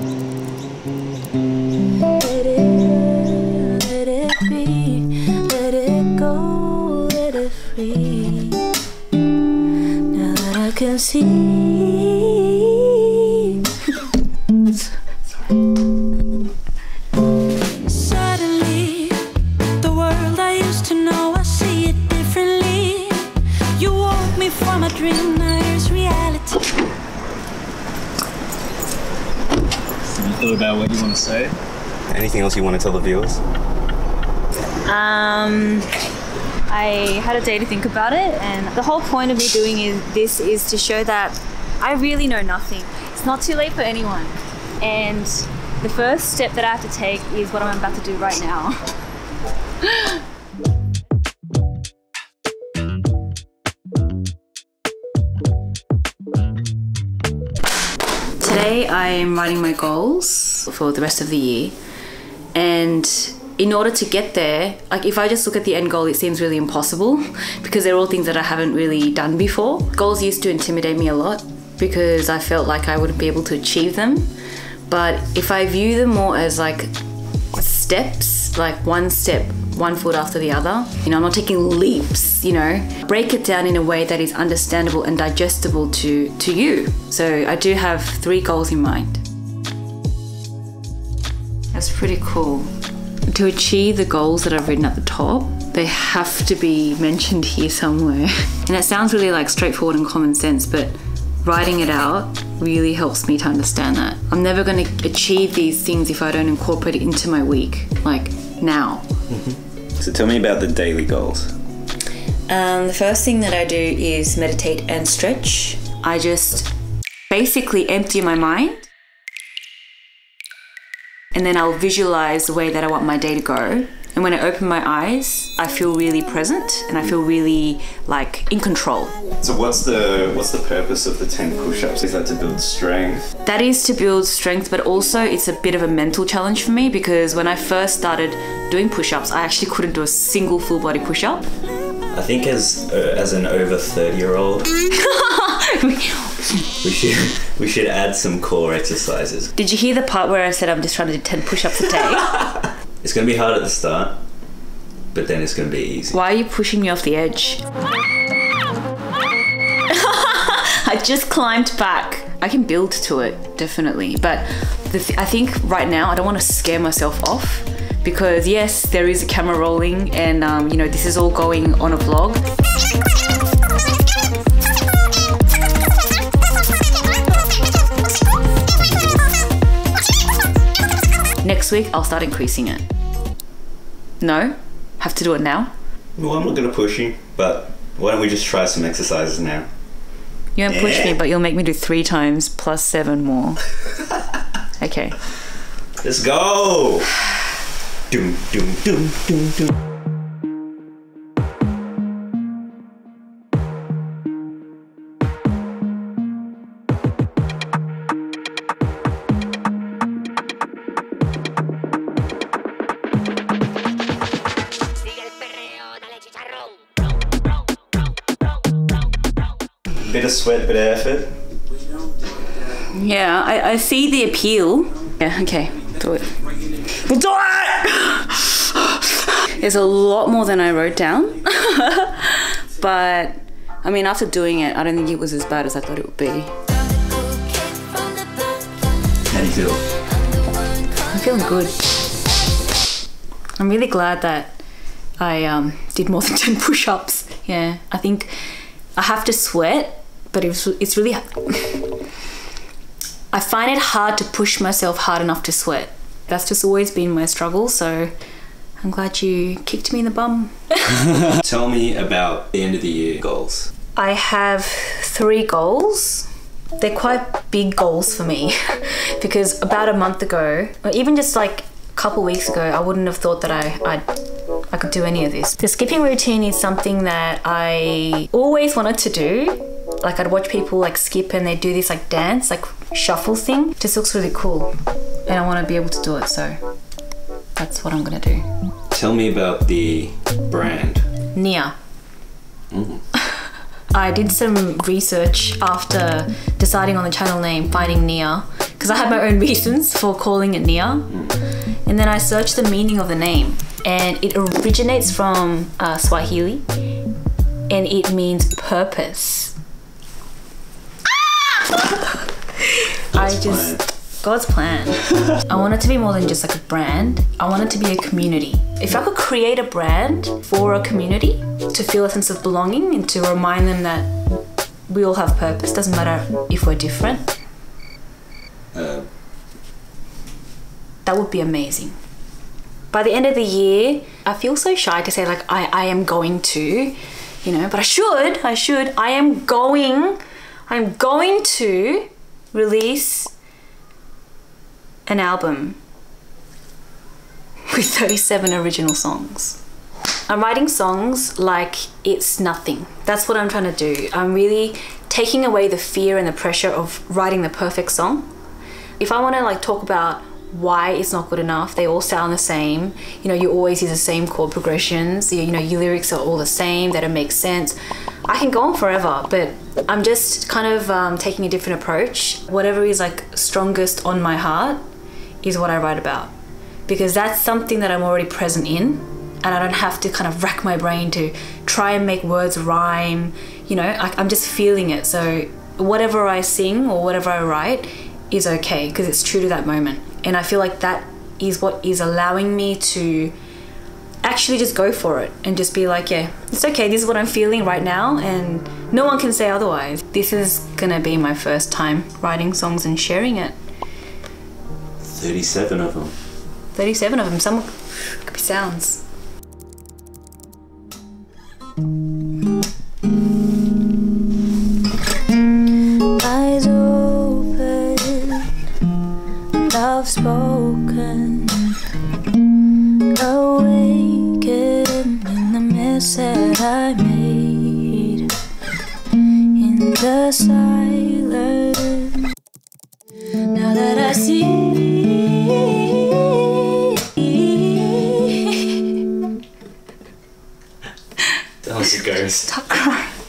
Let it, let it be, let it go, let it free. Now that I can see. You about what you want to say? Anything else you want to tell the viewers? Um, I had a day to think about it, and the whole point of me doing is, this is to show that I really know nothing. It's not too late for anyone, and the first step that I have to take is what I'm about to do right now. Today I am writing my goals for the rest of the year. And in order to get there, like if I just look at the end goal, it seems really impossible because they're all things that I haven't really done before. Goals used to intimidate me a lot because I felt like I wouldn't be able to achieve them. But if I view them more as like steps, like one step, one foot after the other, you know, I'm not taking leaps, you know, break it down in a way that is understandable and digestible to, to you. So I do have three goals in mind. That's pretty cool. To achieve the goals that I've written at the top, they have to be mentioned here somewhere. And it sounds really like straightforward and common sense, but writing it out really helps me to understand that. I'm never going to achieve these things if I don't incorporate it into my week, like now. Mm-hmm. So tell me about the daily goals. Um, the first thing that I do is meditate and stretch. I just basically empty my mind and then I'll visualize the way that I want my day to go. And when I open my eyes, I feel really present and I feel really like in control. So what's the what's the purpose of the 10 push-ups? Is that to build strength? That is to build strength, but also it's a bit of a mental challenge for me because when I first started doing push ups, I actually couldn't do a single full body push up. I think as uh, as an over 30 year old, we should we should add some core exercises. Did you hear the part where I said I'm just trying to do 10 push ups a day? It's going to be hard at the start, but then it's going to be easy. Why are you pushing me off the edge? I just climbed back. I can build to it, definitely. But the th- I think right now I don't want to scare myself off because, yes, there is a camera rolling and, um, you know, this is all going on a vlog. Next week, I'll start increasing it. No? Have to do it now? Well, I'm not going to push you, but why don't we just try some exercises now? You won't push me, but you'll make me do three times plus seven more. Okay. Let's go! Doom, doom, doom, doom, doom. Sigue el perreo, dale chicharrón. Bit of sweat, bit of effort. Yeah, I, I see the appeal. Yeah, okay, do it. We'll do it! There's a lot more than I wrote down. but, I mean, after doing it, I don't think it was as bad as I thought it would be. How do you feel? I'm feeling good. I'm really glad that I um, did more than 10 push ups. Yeah, I think I have to sweat, but it's, it's really. I find it hard to push myself hard enough to sweat. That's just always been my struggle, so I'm glad you kicked me in the bum. Tell me about the end of the year goals. I have three goals. They're quite big goals for me because about a month ago, or even just like a couple weeks ago, I wouldn't have thought that I I'd, I could do any of this. The skipping routine is something that I always wanted to do. Like I'd watch people like skip and they do this like dance, like shuffle thing. Just looks really cool, and I want to be able to do it. So that's what I'm gonna do. Tell me about the brand. Nia. Mm. I did some research after deciding on the channel name, finding Nia, because I had my own reasons for calling it Nia. And then I searched the meaning of the name, and it originates from uh, Swahili, and it means purpose. I just God's plan. I want it to be more than just like a brand. I want it to be a community. If I could create a brand for a community to feel a sense of belonging and to remind them that we all have purpose, doesn't matter if we're different, Uh, that would be amazing. By the end of the year, I feel so shy to say like I, I am going to, you know, but I should, I should. I am going, I'm going to release an album with 37 original songs. I'm writing songs like it's nothing. That's what I'm trying to do. I'm really taking away the fear and the pressure of writing the perfect song. If I want to like talk about why it's not good enough, they all sound the same. You know, you always use the same chord progressions. You, you know, your lyrics are all the same. They don't make sense. I can go on forever, but I'm just kind of um, taking a different approach. Whatever is like strongest on my heart is what I write about because that's something that I'm already present in and I don't have to kind of rack my brain to try and make words rhyme. You know, I, I'm just feeling it. So whatever I sing or whatever I write is okay because it's true to that moment. And I feel like that is what is allowing me to actually just go for it and just be like, yeah, it's okay. This is what I'm feeling right now, and no one can say otherwise. This is gonna be my first time writing songs and sharing it. 37 of them. 37 of them. Some could be sounds. Eyes open, love spoken, awaken in the mess that I made in the silence. Now that I see. was a ghost. Stop crying.